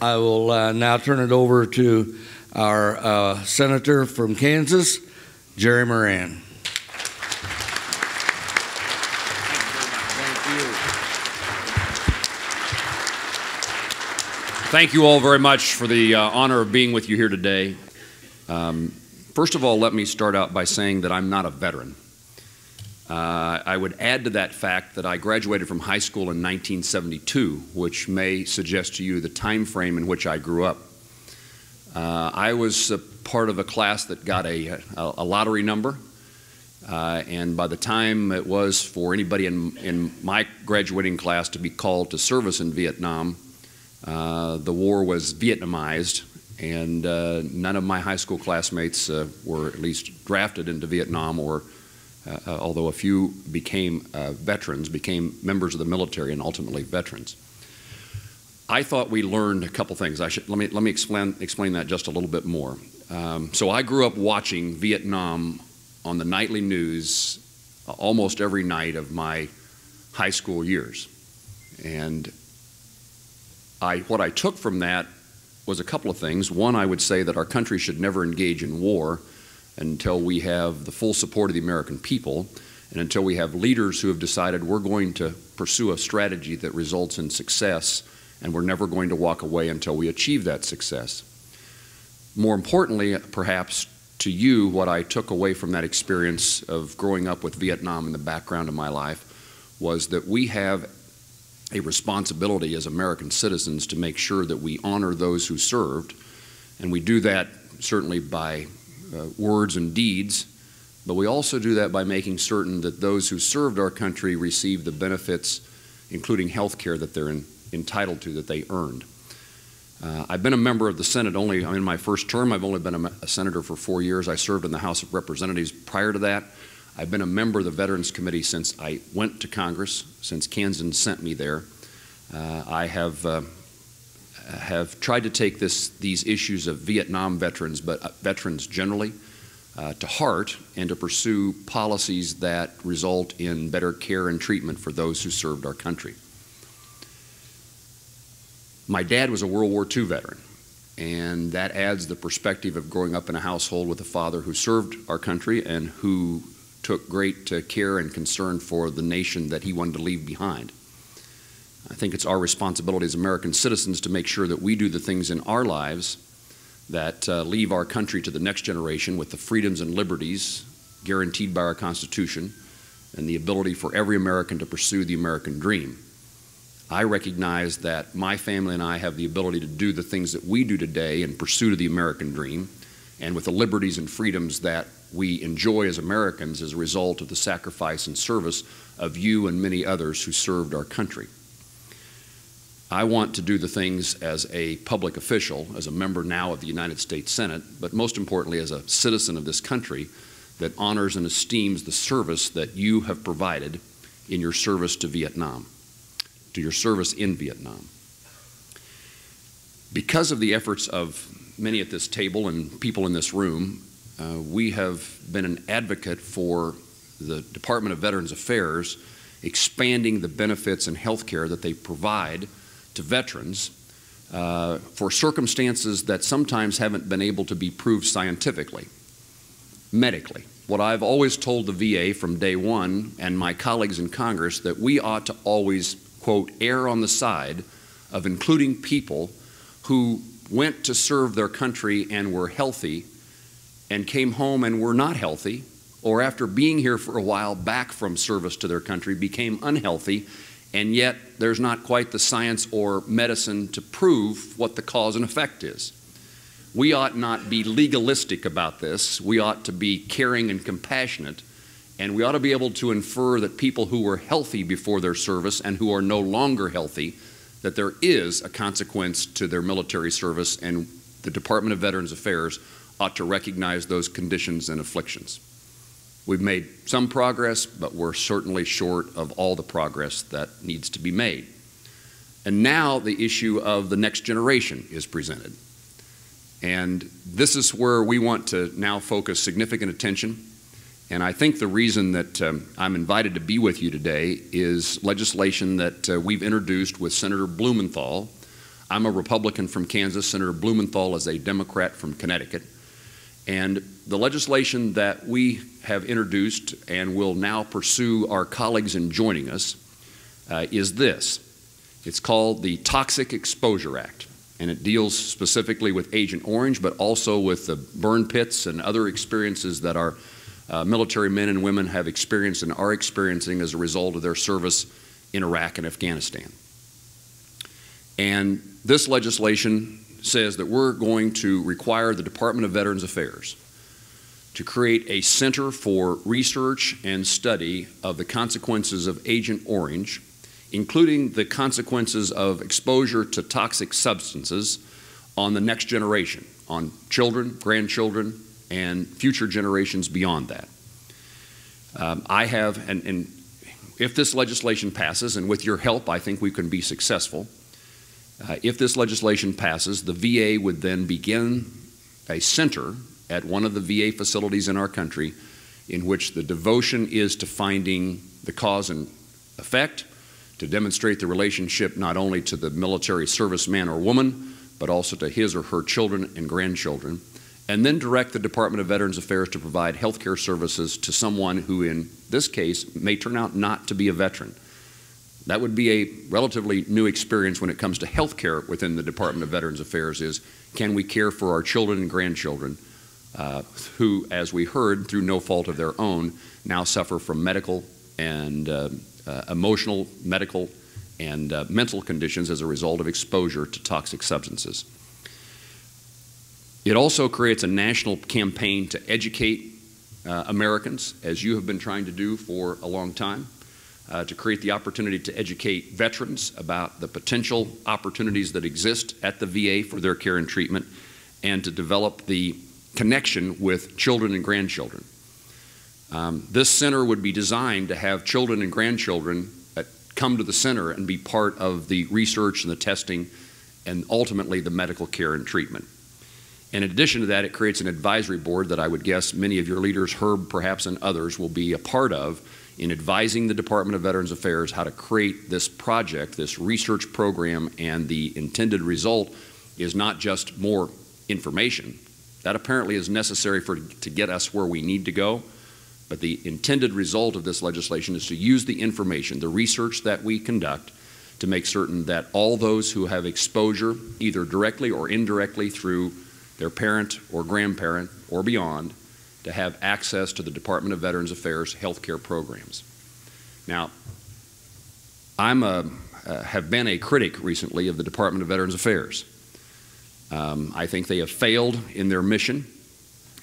I will uh, now turn it over to our uh, senator from Kansas, Jerry Moran. Thank you Thank you all very much for the uh, honor of being with you here today. Um, first of all, let me start out by saying that I'm not a veteran. Uh, I would add to that fact that I graduated from high school in 1972, which may suggest to you the time frame in which I grew up. Uh, I was part of a class that got a, a, lottery number, uh, and by the time it was for anybody in, in my graduating class to be called to service in Vietnam, uh, the war was Vietnamized, and uh, none of my high school classmates uh, were at least drafted into Vietnam, or Uh, uh, although a few became uh, veterans, became members of the military, and ultimately veterans. I thought we learned a couple things. I should let me let me explain explain that just a little bit more. Um, so I grew up watching Vietnam on the nightly news almost every night of my high school years, and I, what I took from that was a couple of things. One, I would say that our country should never engage in war until we have the full support of the American people and until we have leaders who have decided we're going to pursue a strategy that results in success and we're never going to walk away until we achieve that success. More importantly, perhaps to you, what I took away from that experience of growing up with Vietnam in the background of my life was that we have a responsibility as American citizens to make sure that we honor those who served. And we do that certainly by words and deeds, but we also do that by making certain that those who served our country receive the benefits, including health care, that they're in, entitled to, that they earned. Uh, I've been a member of the Senate only, I'm in my first term. I've only been a, a senator for four years. I served in the House of Representatives prior to that. I've been a member of the Veterans Committee since I went to Congress, since Kansan sent me there. Uh, I have uh, have tried to take this these issues of Vietnam veterans, but uh, veterans generally, uh, to heart and to pursue policies that result in better care and treatment for those who served our country. My dad was a World War II veteran, and that adds the perspective of growing up in a household with a father who served our country and who took great uh, care and concern for the nation that he wanted to leave behind. I think it's our responsibility as American citizens to make sure that we do the things in our lives that uh, leave our country to the next generation with the freedoms and liberties guaranteed by our Constitution and the ability for every American to pursue the American dream. I recognize that my family and I have the ability to do the things that we do today in pursuit of the American dream and with the liberties and freedoms that we enjoy as Americans as a result of the sacrifice and service of you and many others who served our country. I want to do the things as a public official, as a member now of the United States Senate, but most importantly as a citizen of this country that honors and esteems the service that you have provided in your service to Vietnam, to your service in Vietnam. Because of the efforts of many at this table and people in this room, uh, we have been an advocate for the Department of Veterans Affairs expanding the benefits and health care that they provide to veterans uh, for circumstances that sometimes haven't been able to be proved scientifically, medically. What I've always told the VA from day one and my colleagues in Congress that we ought to always, quote, err on the side of including people who went to serve their country and were healthy and came home and were not healthy, or after being here for a while back from service to their country became unhealthy, and yet there's not quite the science or medicine to prove what the cause and effect is. We ought not be legalistic about this. We ought to be caring and compassionate, and we ought to be able to infer that people who were healthy before their service and who are no longer healthy, that there is a consequence to their military service, and the Department of Veterans Affairs ought to recognize those conditions and afflictions. We've made some progress, but we're certainly short of all the progress that needs to be made. And now the issue of the next generation is presented. And this is where we want to now focus significant attention. And I think the reason that um, I'm invited to be with you today is legislation that uh, we've introduced with Senator Blumenthal I'm a Republican from Kansas. Senator Blumenthal is a Democrat from Connecticut. And the legislation that we have introduced and will now pursue our colleagues in joining us uh, is this. It's called the Toxic Exposure Act, and it deals specifically with Agent Orange, but also with the burn pits and other experiences that our uh, military men and women have experienced and are experiencing as a result of their service in Iraq and Afghanistan. And this legislation says that we're going to require the Department of Veterans Affairs to create a center for research and study of the consequences of Agent Orange, including the consequences of exposure to toxic substances on the next generation, on children, grandchildren, and future generations beyond that. Um, I have, and, and if this legislation passes, and with your help, I think we can be successful. Uh, if this legislation passes, the VA would then begin a center at one of the VA facilities in our country in which the devotion is to finding the cause and effect, to demonstrate the relationship not only to the military serviceman or woman, but also to his or her children and grandchildren, and then direct the Department of Veterans Affairs to provide health care services to someone who, in this case, may turn out not to be a veteran. That would be a relatively new experience when it comes to health care within the Department of Veterans Affairs is can we care for our children and grandchildren uh, who, as we heard, through no fault of their own, now suffer from medical and uh, uh, emotional, medical, and uh, mental conditions as a result of exposure to toxic substances. It also creates a national campaign to educate uh, Americans, as you have been trying to do for a long time uh, to create the opportunity to educate veterans about the potential opportunities that exist at the VA for their care and treatment, and to develop the connection with children and grandchildren. Um, this center would be designed to have children and grandchildren come to the center and be part of the research and the testing and ultimately the medical care and treatment. In addition to that, it creates an advisory board that I would guess many of your leaders, Herb perhaps and others, will be a part of in advising the Department of Veterans Affairs how to create this project, this research program, and the intended result is not just more information. That apparently is necessary for, to get us where we need to go. But the intended result of this legislation is to use the information, the research that we conduct, to make certain that all those who have exposure, either directly or indirectly through their parent or grandparent or beyond, to have access to the Department of Veterans Affairs health care programs. Now, I'm a, uh, have been a critic recently of the Department of Veterans Affairs. Um, I think they have failed in their mission,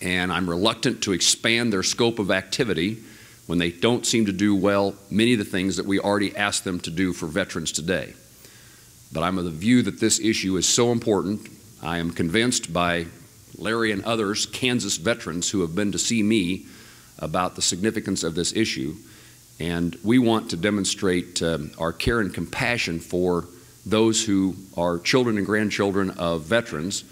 and I'm reluctant to expand their scope of activity when they don't seem to do well many of the things that we already asked them to do for veterans today. But I'm of the view that this issue is so important. I am convinced by Larry and others, Kansas veterans who have been to see me about the significance of this issue. And we want to demonstrate um, our care and compassion for those who are children and grandchildren of veterans.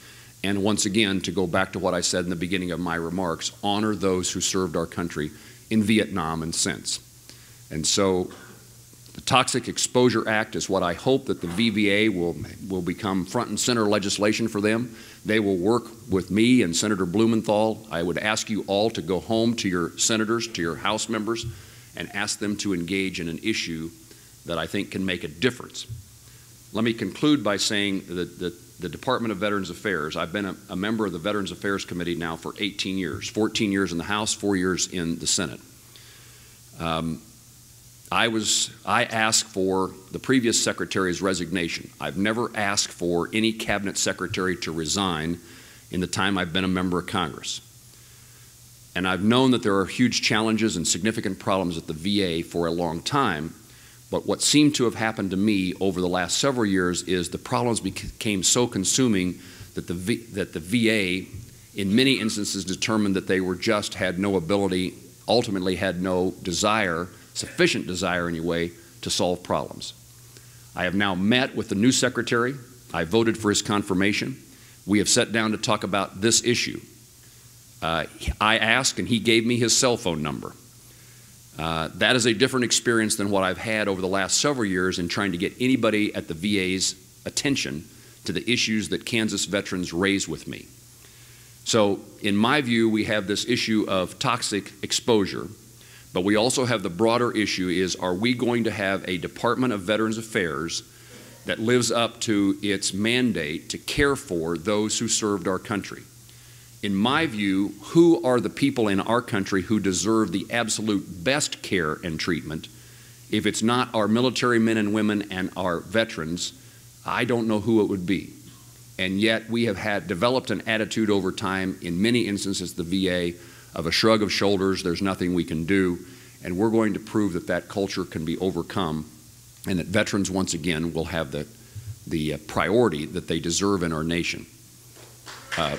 And once again, to go back to what I said in the beginning of my remarks, honor those who served our country in Vietnam and since. And so the Toxic Exposure Act is what I hope that the VVA will, will become front and center legislation for them. They will work with me and Senator Blumenthal. I would ask you all to go home to your senators, to your House members, and ask them to engage in an issue that I think can make a difference. Let me conclude by saying that the, the Department of Veterans Affairs, I've been a, a, member of the Veterans Affairs Committee now for 18 years, 14 years in the House, four years in the Senate. Um, I was I asked for the previous secretary's resignation. I've never asked for any cabinet secretary to resign in the time I've been a member of Congress. And I've known that there are huge challenges and significant problems at the VA for a long time. But what seemed to have happened to me over the last several years is the problems became so consuming that the, v, that the VA, in many instances, determined that they were just had no ability, ultimately had no desire sufficient desire anyway, to solve problems. I have now met with the new secretary. I voted for his confirmation. We have sat down to talk about this issue. Uh, I asked, and he gave me his cell phone number. Uh, that is a different experience than what I've had over the last several years in trying to get anybody at the VA's attention to the issues that Kansas veterans raise with me. So, in my view, we have this issue of toxic exposure, but we also have the broader issue is are we going to have a Department of Veterans Affairs that lives up to its mandate to care for those who served our country? In my view, who are the people in our country who deserve the absolute best care and treatment? If it's not our military men and women and our veterans, I don't know who it would be and yet we have had developed an attitude over time in many instances the VA of a shrug of shoulders, there's nothing we can do, and we're going to prove that that culture can be overcome and that veterans once again will have the, the uh, priority that they deserve in our nation. Uh,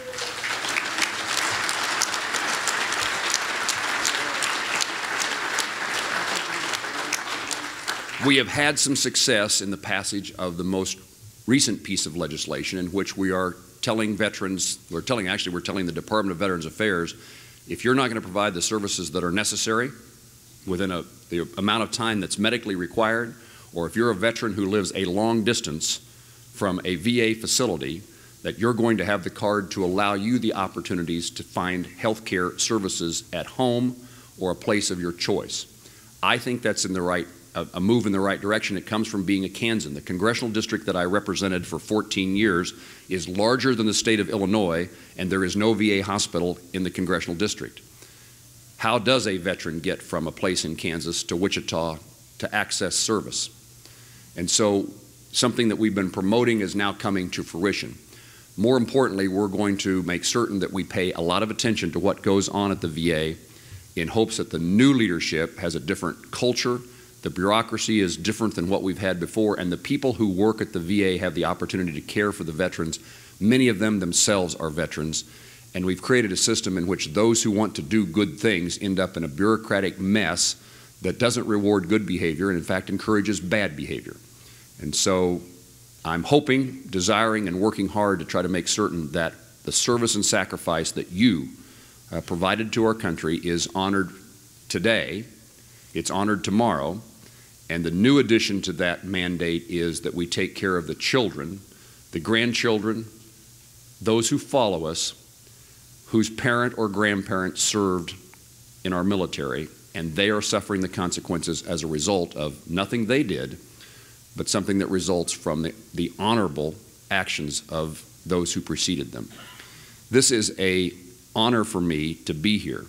we have had some success in the passage of the most recent piece of legislation in which we are telling veterans, we're telling, actually, we're telling the Department of Veterans Affairs, if you're not going to provide the services that are necessary within a, the amount of time that's medically required, or if you're a veteran who lives a long distance from a VA facility, that you're going to have the card to allow you the opportunities to find health care services at home or a place of your choice. I think that's in the right a, a, move in the right direction. It comes from being a Kansan. The congressional district that I represented for 14 years is larger than the state of Illinois, and there is no VA hospital in the congressional district. How does a veteran get from a place in Kansas to Wichita to access service? And so, something that we've been promoting is now coming to fruition. More importantly, we're going to make certain that we pay a lot of attention to what goes on at the VA in hopes that the new leadership has a different culture the bureaucracy is different than what we've had before, and the people who work at the VA have the opportunity to care for the veterans. Many of them themselves are veterans, and we've created a system in which those who want to do good things end up in a bureaucratic mess that doesn't reward good behavior and, in fact, encourages bad behavior. And so I'm hoping, desiring, and working hard to try to make certain that the service and sacrifice that you uh, provided to our country is honored today, it's honored tomorrow, and the new addition to that mandate is that we take care of the children, the grandchildren, those who follow us, whose parent or grandparent served in our military, and they are suffering the consequences as a result of nothing they did, but something that results from the, the honorable actions of those who preceded them. This is a honor for me to be here.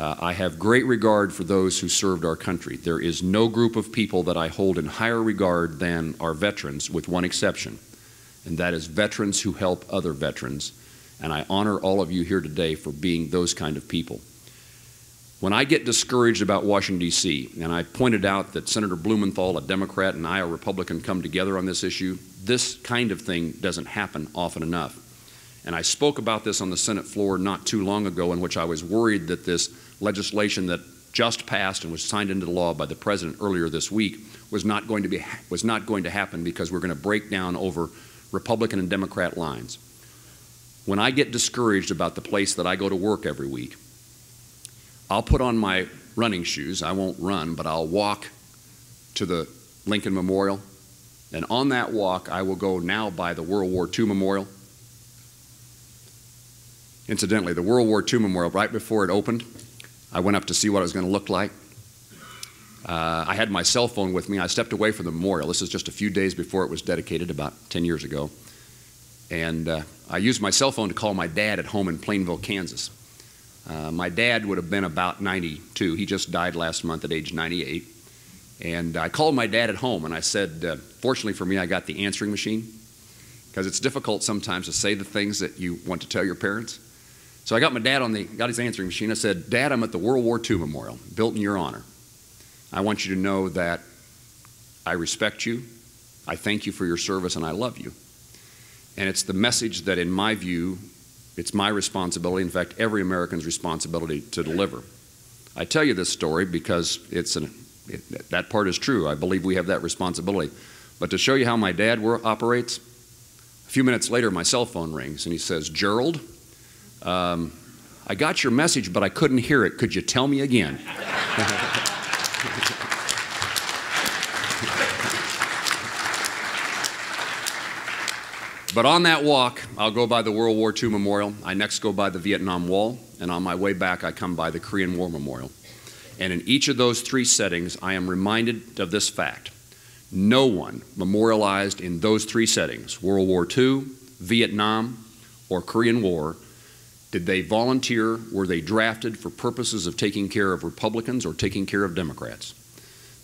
Uh, I have great regard for those who served our country. There is no group of people that I hold in higher regard than our veterans, with one exception, and that is veterans who help other veterans. And I honor all of you here today for being those kind of people. When I get discouraged about Washington, D.C., and I pointed out that Senator Blumenthal, a Democrat, and I, a Republican, come together on this issue, this kind of thing doesn't happen often enough. And I spoke about this on the Senate floor not too long ago, in which I was worried that this legislation that just passed and was signed into law by the president earlier this week was not going to be was not going to happen because we're going to break down over Republican and Democrat lines. When I get discouraged about the place that I go to work every week, I'll put on my running shoes. I won't run, but I'll walk to the Lincoln Memorial. And on that walk, I will go now by the World War II Memorial. Incidentally, the World War II Memorial, right before it opened, I went up to see what it was going to look like. Uh, I had my cell phone with me. I stepped away from the memorial. This is just a few days before it was dedicated, about 10 years ago. And uh, I used my cell phone to call my dad at home in Plainville, Kansas. Uh, my dad would have been about 92. He just died last month at age 98. And I called my dad at home and I said, uh, fortunately for me, I got the answering machine because it's difficult sometimes to say the things that you want to tell your parents. So I got my dad on the, got his answering machine. I said, Dad, I'm at the World War II Memorial, built in your honor. I want you to know that I respect you, I thank you for your service, and I love you. And it's the message that, in my view, it's my responsibility, in fact, every American's responsibility to deliver. I tell you this story because it's an, it, that part is true. I believe we have that responsibility. But to show you how my dad operates, a few minutes later, my cell phone rings and he says, Gerald, um, I got your message, but I couldn't hear it. Could you tell me again? But on that walk, I'll go by the World War II Memorial. I next go by the Vietnam Wall. And on my way back, I come by the Korean War Memorial. And in each of those three settings, I am reminded of this fact. No one memorialized in those three settings, World War II, Vietnam, or Korean War, did they volunteer? Were they drafted for purposes of taking care of Republicans or taking care of Democrats?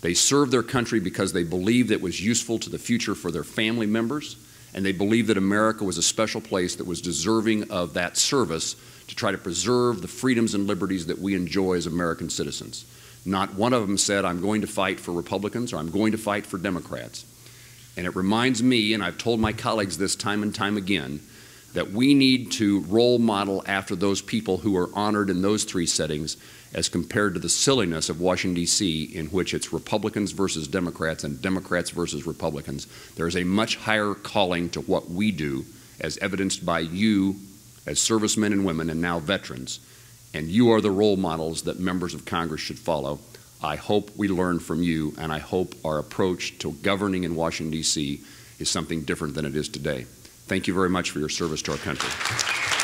They served their country because they believed it was useful to the future for their family members, and they believed that America was a special place that was deserving of that service to try to preserve the freedoms and liberties that we enjoy as American citizens. Not one of them said, I'm going to fight for Republicans or I'm going to fight for Democrats. And it reminds me, and I've told my colleagues this time and time again, that we need to role model after those people who are honored in those three settings as compared to the silliness of Washington, D.C., in which it's Republicans versus Democrats and Democrats versus Republicans. There is a much higher calling to what we do, as evidenced by you as servicemen and women and now veterans. And you are the role models that members of Congress should follow. I hope we learn from you, and I hope our approach to governing in Washington, D.C. is something different than it is today. Thank you very much for your service to our country.